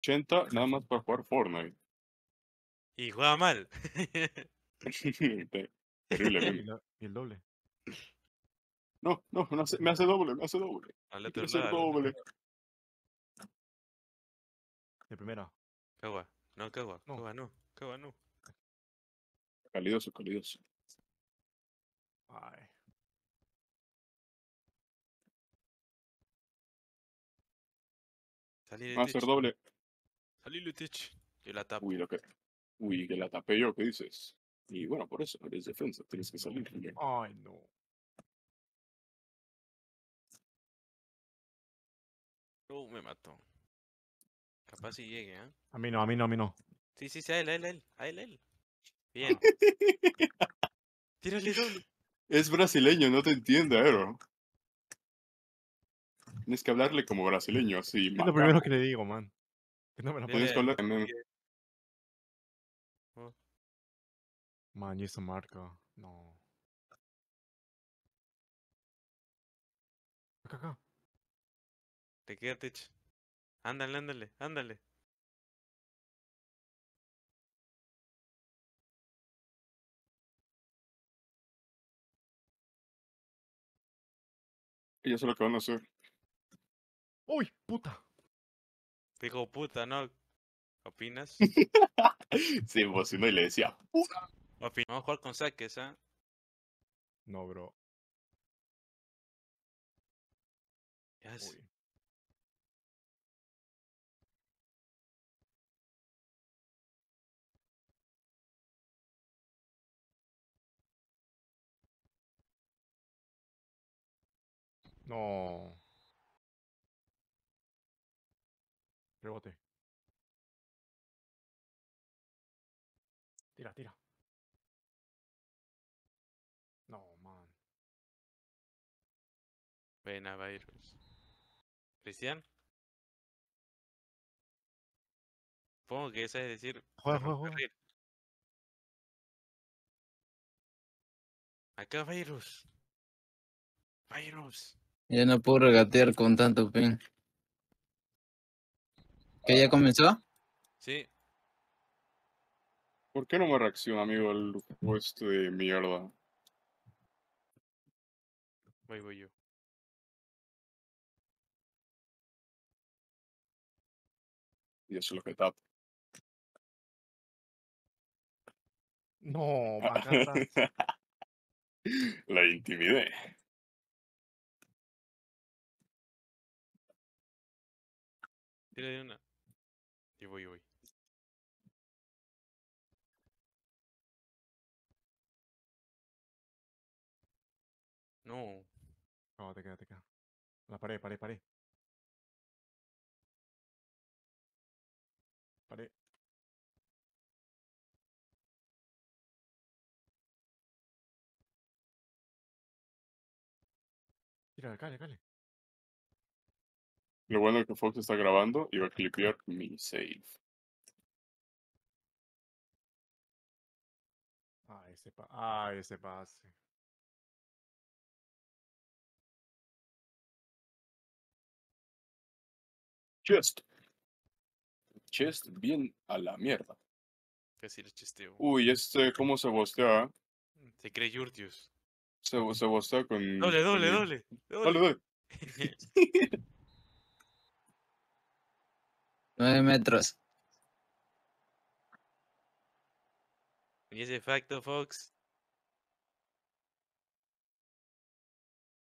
80 nada más para jugar Fortnite. Y juega mal. Te- Terrible, Y, meme. la- y el doble. No, no, me hace, me hace doble, me hace doble. Me lado. doble. De primera. Cagua. No, cagua. No. Cagua no. Cagua no. Calidoso, calidoso. Ay. Va a ser doble. Salí Tech. Yo la tapo. Uy, lo que. Uy, que la tapé yo, ¿qué dices? Y bueno, por eso, eres defensa, tienes que salir. Ay, no. Uh, me mató. Capaz si llegue, ¿ah? A mí no, a mí no, a mí no. Sí, sí, sí, a él, a él, a él. A él, a él. Bien. Tírale doble. Es brasileño, no te entiende, Aero. Tienes que hablarle como brasileño, así. Es lo primero que le digo, man. Que no me la Tienes pone. hablar. meme. Man, y esa marca. No. Acá, acá. Te queda Tech. Ándale, ándale, ándale. Y eso es lo que van a hacer. ¡Uy, puta! Digo, puta, ¿no? ¿Opinas? Sí, pues si no, y le decía. Opin- Vamos a jugar con saques, ¿ah? No, bro. Ya es- Uy. No. Rebote. Tira, tira. No, man. Buena, virus. ¿Cristian? Supongo que esa es decir. Juega, juega, juega. Acá, virus. Virus. Ya no puedo regatear con tanto ping. ¿Que ya comenzó? Sí, ¿Por qué no me reacciona, amigo, el puesto de mierda? voy, voy yo. Y eso es lo que tapa. No. La intimidé. Tira de una. Y voy, voy. No. No, te queda, te queda. La pared, pared, pared. Pared. Tira, cale, cale. Lo bueno es que Fox está grabando y va a clipear mi save. Ah, ese pa ah, ese pase. Chest. Chest bien a la mierda. Casi le chisteo. Uy, este, ¿cómo se bostea? Se cree Yurtius. Se, se bostea con... Doble, con doble, doble. Dale, doble. dale. Nueve metros. y ese facto, Fox.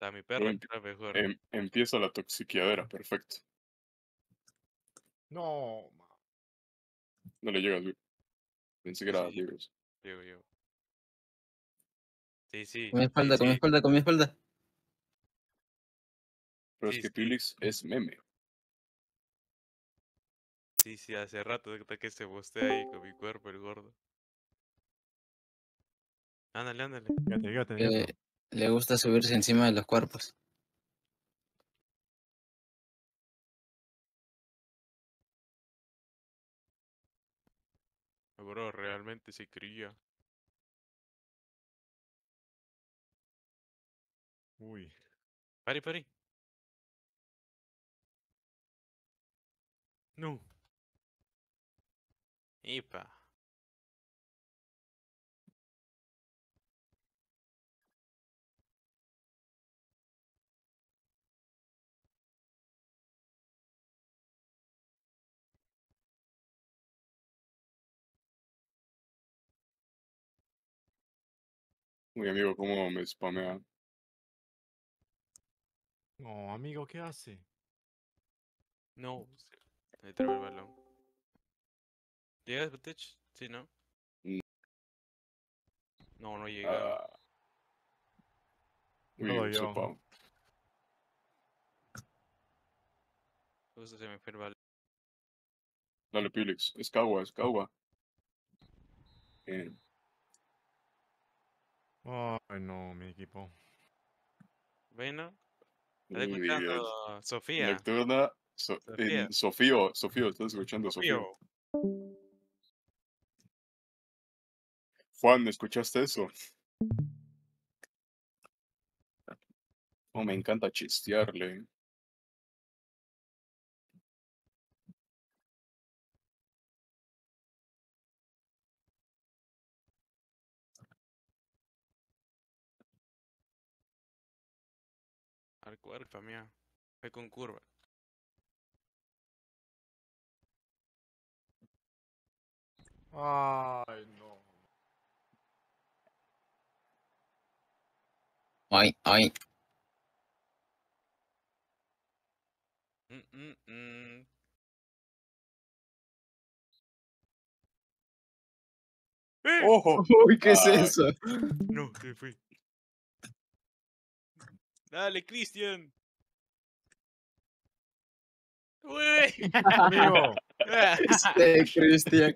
A mi perro em- era mejor. Em- empieza la toxiqueadera, perfecto. No, ma- No le llegas, güey. Pensé que era Sí. libros. Llego, llego. Sí, sí. Con mi espalda, sí, con mi espalda, con mi espalda. Pero Sí, es que sí. Pilix es meme. Sí, sí, hace rato que se postea ahí con mi cuerpo, el gordo. Ándale, ándale. fíjate, fíjate, fíjate. Eh, le gusta subirse encima de los cuerpos. Bro, realmente se cría. Uy. Pari, pari. No. Ipa. Mi amigo, ¿cómo me spamea? No, amigo, ¿qué hace? No. Ahí traba el balón. ¿Llegas, Butech? Sí, ¿no? Mm. No, no llega. Ah. Todo un yo. Justo se me fue el balón. Dale, Pilix. Es Kawa, es Kawa. Bien. Ay, no, mi equipo. Bueno, ¿estás escuchando Sofía? Nocturna. So- Sofía. en- Sofío, Sofío, estás escuchando Sofío. Sofío. Juan, ¿escuchaste eso? Oh, me encanta chistearle. Arco, arco, mía. Fue con curva. Ay, no. Ay, ay. Mm, mm, mm. ¡Eh! ¡Ojo! Uy, ¿qué es Ay. eso? No, se fue. Dale, Cristian. ¡Uy! Amigo, Este Cristian.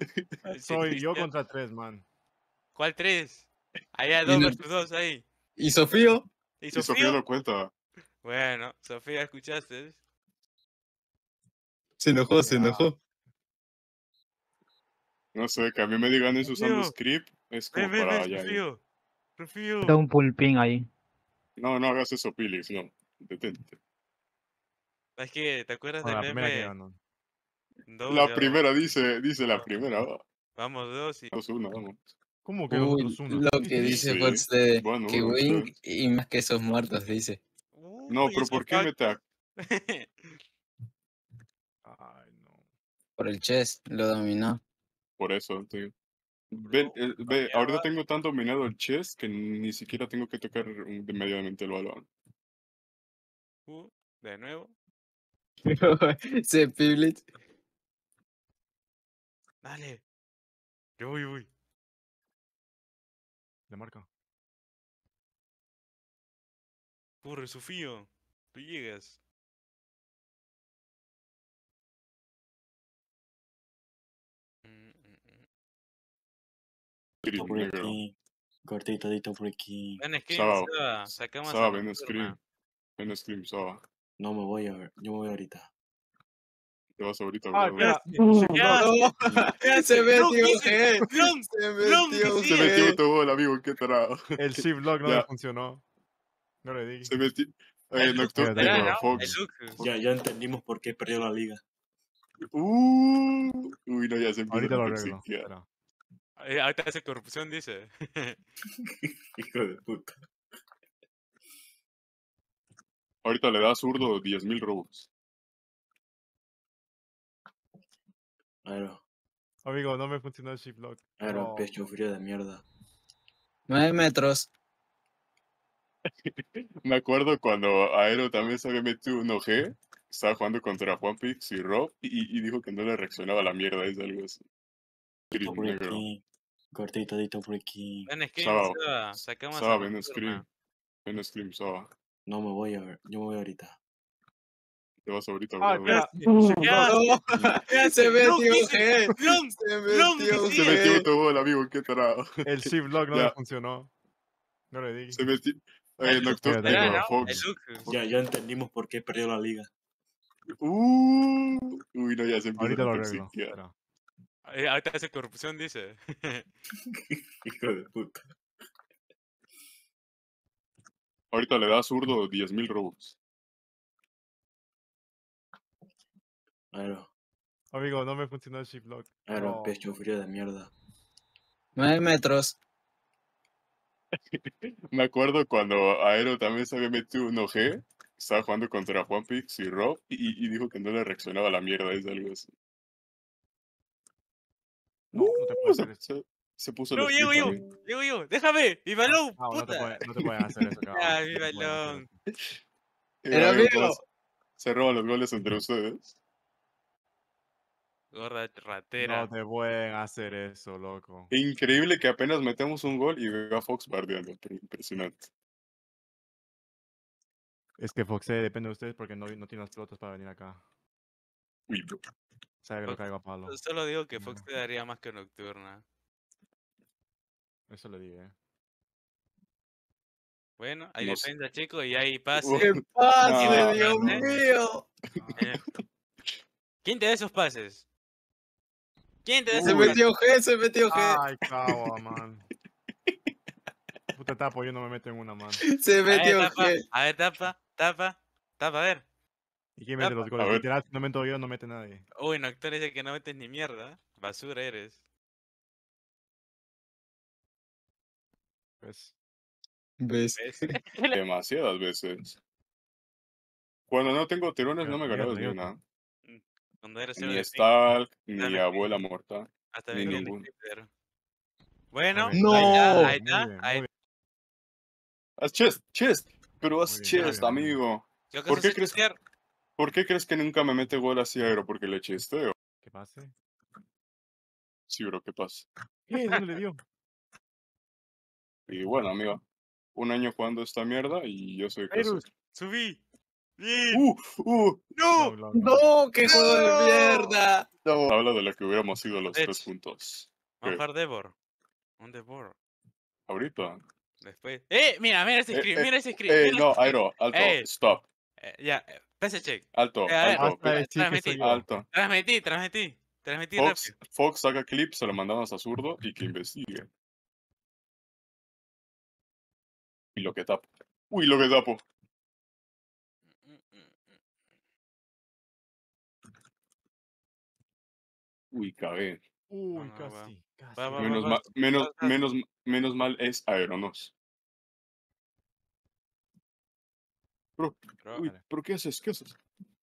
Soy yo contra tres, man. ¿Cuál tres? Allá dos versus dos ahí. ¿Y Sofío? ¿Y Sofía? lo cuenta. Bueno, Sofía, ¿escuchaste? Se enojó, se enojó. No sé, que a mí me digan eso usando Sofío. script es como Ven, para ven, allá. Sofío. Sofío. Está un pulpín ahí. No, no hagas eso, Pilix, no. Detente. Es que, ¿te acuerdas Bueno, la del primera que meme? ganó. Dos, La ya, primera dice, dice la primera. va. Vamos, dos y... Dos, una, vamos. ¿Cómo que Uy, uno? lo ¿Qué que dice Sí, Fox de bueno, que bueno, Wing y más que esos muertos, dice. No, pero ¿por qué me te... Ay, no. Por el chess, lo dominó. Por eso, tío. Ve, eh, ve, ya ahorita tengo tan dominado el chess que ni siquiera tengo que tocar de medianamente el balón. Uh, de nuevo. Se Piblit. Dale. Yo voy, voy. Le marca. Corre, Sofío. Tú llegas. Mm, mm, mm. Por negro. aquí. Cortito, dito por aquí. Ven, Scream, Saba. Saba, sacamos Saba, ven scream. Ven scream, Saba. No me voy a ver. Yo me voy ahorita. Te vas ahorita, Ah. ¿Qué haces? Se metió Se metió Se metió tu gol, amigo, qué tarado. El shift lock no le funcionó. No le dije. Se metió... Eh, ¿no? Fox. Ya, ya entendimos por qué perdió la liga. Uh, uy, no, ya se empieza Ahorita lo arreglo. Eh, ahorita hace corrupción, dice. Hijo de puta. Ahorita le da zurdo 10.000 robux. Claro. Amigo, no me funcionó el shift lock. Claro, No. pecho frío de mierda. Nueve metros. Me acuerdo cuando Aero también se había metido un OG, estaba jugando contra Juan Pix y Rob, y, y dijo que no le reaccionaba a la mierda, es algo así. Cortito, dito por aquí. Ven, Scream, Saba. Saba, ven scream. Ven scream, Saba. No me voy a ver. Yo me voy ahorita. Te vas ahorita, Ah. ¿Qué haces? ¿Qué haces? Se metió Se metió Se metió tu gol, amigo, qué tarado. El shift lock no le funcionó. No le dije. Se metió... Eh, ¿no? Lucas. Ya, ya entendimos por qué perdió la liga. Uh, uy, no, ya se empieza Ahorita lo arreglo. Eh, ahorita hace corrupción, dice. Hijo de puta. Ahorita le da zurdo 10.000 robux. Claro. Amigo, no me funcionó el shift lock. Aero, No. pecho frío de mierda. 9 metros. Me acuerdo cuando Aero también se había metido un OG, estaba jugando contra Juan Pix y Rob, y, y dijo que no le reaccionaba a la mierda, es algo así. No, no te puedes hacer eso. se- puso No, el llego yo, llego yo. Déjame, mi balón, Ah, no te puta. puedes, no te puedes hacer eso, cabrón. Ah, mi no balón. Eh, amigos, mío. Se roban los goles entre ustedes. Gorda ratera. No te pueden hacer eso, loco. Increíble que apenas metemos un gol y veo a Fox bardeando. pero Impresionante. Es que Foxe depende de ustedes porque no, no tiene las pelotas para venir acá. Uy, bro. Sabe que lo Fox- caigo a palo. Solo digo que Fox te daría más que Nocturna. Eso le dije. Bueno, hay No sé. defensa, chicos, y hay pase. ¿Qué pasa, No, Dios no. mío? Eh, ¿Quién te da esos pases? ¿Quién te da Se metió G, se metió G. Ay, cagua, man. Puta tapo, yo no me meto en una, man. Se A ver, metió tapa, G. a ver, tapa, tapa, tapa, a ver. ¿Y quién mete los goles? Literal, si no meto yo, no mete nadie. Uy, Nocturna dice que no metes ni mierda. Basura eres. ¿Ves? ¿Ves? Demasiadas veces. Cuando no tengo tirones no me grabas ni una. Cuando eres cero Ni Dale, ni sí. Abuela Morta. hasta ni ninguno. Bueno. No. ahí está, ahí está. bien, ahí-. Haz chest, chest. Pero haz chest, bien, amigo. ¿Qué ¿Por qué es crees-? ¿Por qué crees que nunca me mete gol así aero? Porque le chesteo. ¿Qué pase? Sí, bro, ¿qué pasa? ¿Qué? ¿Dónde le dio? Y bueno, amigo. Un año jugando esta mierda y yo soy Virus. Subí. Bien. ¡Uh! ¡Uh! ¡No! No, no, no. No, qué juego de mierda. No. Habla de lo que hubiéramos sido los tres juntos. Vamos a Devor. Un Devor. Ahorita. Después. ¡Eh! Mira, mira ese Eh, screen, eh, mira ese screen. Eh, mira no. Aero, alto, stop, Eh, ya, pase check. alto, Eh, alto, yo. alto. Transmití, transmití. Transmití Fox, rápido. Fox saca clip, se lo mandamos a zurdo y que investigue. Y lo que tapo. Uy, lo que tapo. Mm, mm, mm. Uy, cagué. Uy, va. casi. Va, va, Menos, mal es Aeronos. Bro, Bro, uy. ¿pero qué haces? ¿Qué haces?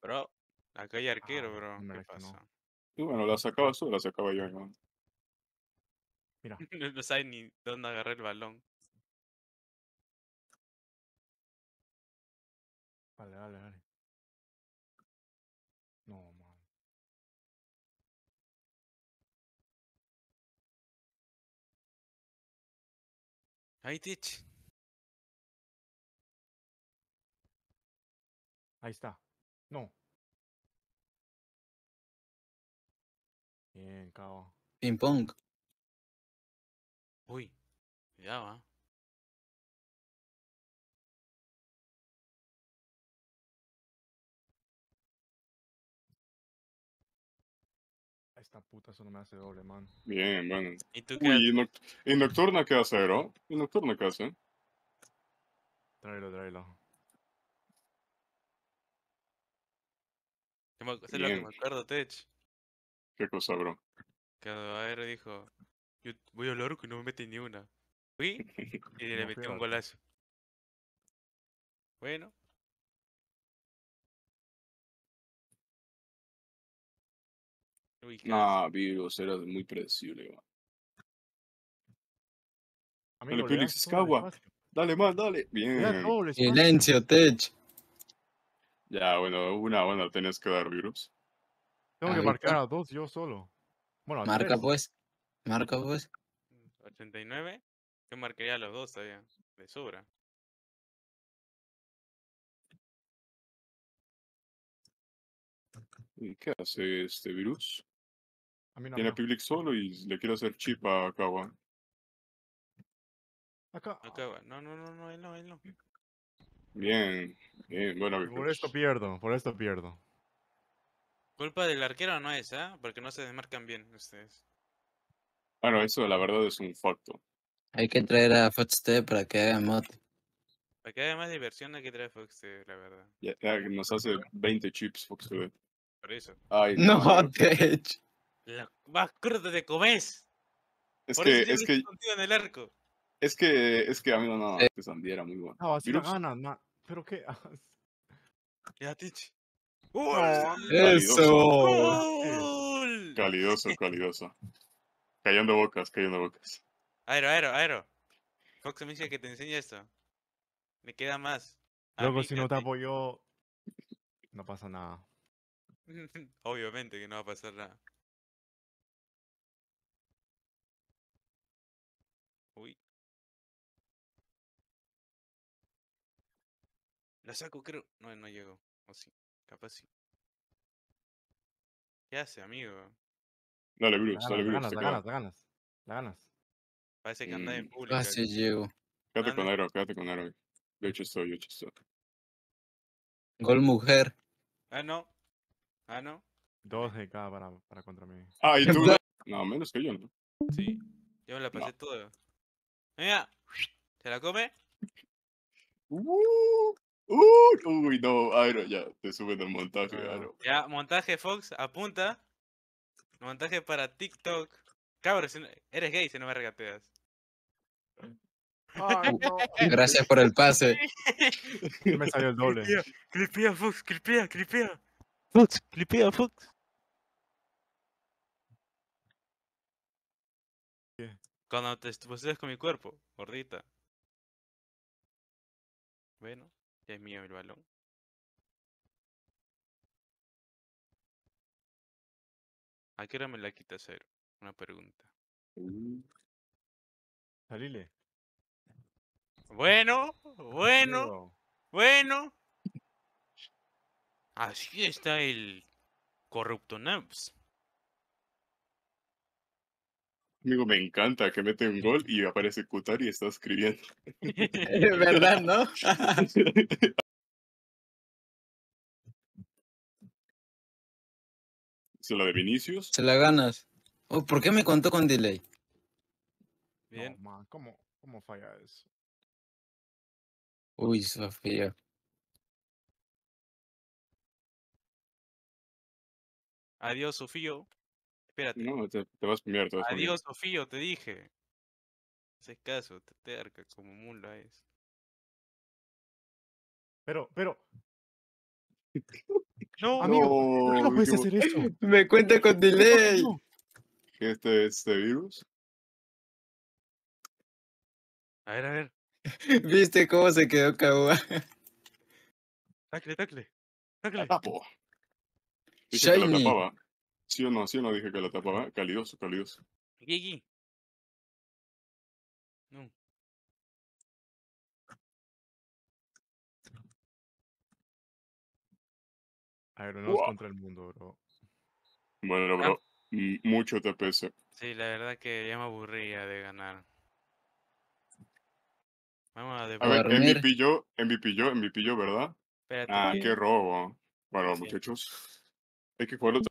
bro, acá hay arquero, Ah, bro. no me ¿Qué pasa? Y bueno, la sacabas tú, la sacaba yo. ¿no? Mira, No, no sabe ni dónde agarrar el balón. dale, dale, dale. Ahí, Tich. Ahí está. No. Bien, cabo. Ping pong. Uy, ya va. Eso no me hace doble, man. Bien, bueno. ¿Y tú qué Uy, ¿y, noc- y Nocturna qué hace, Aero? ¿Y Nocturna qué hace? Tráelo, tráelo. Yo me- sé lo que me acuerdo, Tech. ¿Qué cosa, bro? Que Aero dijo, yo voy a hablar que no me mete ni una. Fui y le metí un golazo. Bueno. Nah, Virus, eras muy predecible. man. Amigo, le Felix das todo el Escagua. Dale más, dale. Bien. Silencio, Tech. Ya, bueno, una, bueno, tenías que dar Virus. Tengo que Ahí marcar a dos yo solo. Bueno, a Marca tres. pues. Marca pues. 89. Yo marcaría a los dos todavía. De sobra. ¿Y qué hace este Virus? A mí no, Tiene a. Public solo y le quiere hacer chip a Kawa. Acá. No, no, no, no, él no, él no. Bien, bien, bueno, Por esto pierdo, por esto pierdo. Culpa del arquero no es, ¿ah? Porque no se desmarcan bien ustedes. Bueno, eso la verdad es un facto. Hay que traer a Footstep para que haga mod. Para que haya más diversión hay que traer Fox, eh, la verdad. Ya, ya nos hace 20 chips Fox TV. Por eso. Ay, No, no. La más cruda te comes. Es Por que, es que, estoy contigo en el arco. es que, es que a mí no, no, este sandía era muy bueno. No, así Virus. ganas, ma. ¿Pero qué? Ya, Tich. No, ¡Gol! Eso. ¡Gol! Calidoso, calidoso. Cayendo bocas, cayendo bocas. Aero, aero, aero. Fox me dice que te enseñe esto. Me queda más. Luego si que no te apoyo, no pasa nada. Obviamente que no va a pasar nada. La saco, creo. No, no llegó. O sí. Capaz sí. ¿Qué hace, amigo? Dale, La Bruce, dale, ganas, Bruce. la ganas, la ganas, la ganas. Parece que anda en Mm, público. Casi llego. Quédate con. Aero, quédate con Aero. Yo hecho estoy, yo hecho estoy. Gol mujer. Ah, no. Ah, no. Dos de cada para, para contra mí. Ah, y tú. no? No, menos que yo, ¿no? Sí. Yo me la pasé toda. Mira. ¿Se la come? Uh, uh, uy, no, Aero, ya, te suben el montaje. Aero. Ya, montaje Fox, apunta. Montaje para TikTok. Cabrón, si no- eres gay si no me regateas. Ay, no. Gracias por el pase. Me salió el doble. Clipea, Fox, clipea, clipea. Fox, clipea, Fox. Cuando te posees con mi cuerpo, gordita. Bueno, es mío el balón. ¿A qué hora me la quitas, cero? Una pregunta. Uh, Salile. Bueno, bueno. Bueno. Así está el corrupto Naps. Amigo, me encanta que mete un gol y aparece Kutar y está escribiendo. Es verdad, ¿no? ¿Es la de Vinicius? Se la ganas. Oh, ¿Por qué me contó con delay? Bien. No, man, ¿cómo, ¿cómo falla eso? Uy, Sofía. Adiós, Sofío. Espérate. No, te, te vas te premiar. Adiós, Sofío, te dije. Haces caso, te terca como mula es. Pero, pero, No, amigo, ¿por qué no No, puedes hacer esto? Me cuenta con delay. No, ¿Qué este, este virus? A ver, a ver. ¿Viste cómo se quedó Kawa? Tacle, tacle. Tacle. Shiny. ¿Sí o no? ¿Sí o no dije que la tapaba? Calidoso, calidoso. Aquí. No. Aeronauts Uah. contra el mundo, bro. Bueno, bro, m- mucho TPS. Sí, la verdad que ya me aburría de ganar. Vamos a A de A ver. MVP yo, MVP yo, MVP yo, ¿verdad? Espérate. Ah, qué robo. Bueno, Sí. muchachos, hay que jugar otra